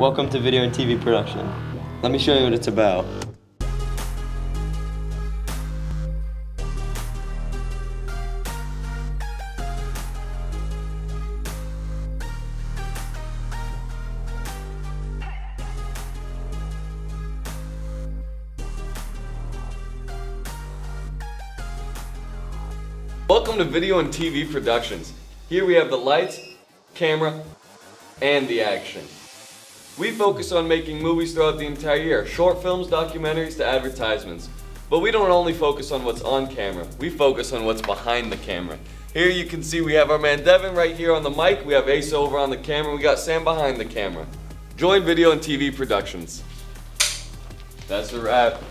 Welcome to Video and TV Production. Let me show you what it's about. Welcome to Video and TV Productions. Here we have the lights, camera, and the action. We focus on making movies throughout the entire year, short films, documentaries to advertisements. But we don't only focus on what's on camera, we focus on what's behind the camera. Here you can see we have our man Devin right here on the mic, we have Ace over on the camera, we got Sam behind the camera. Join Video and TV Productions. That's a wrap.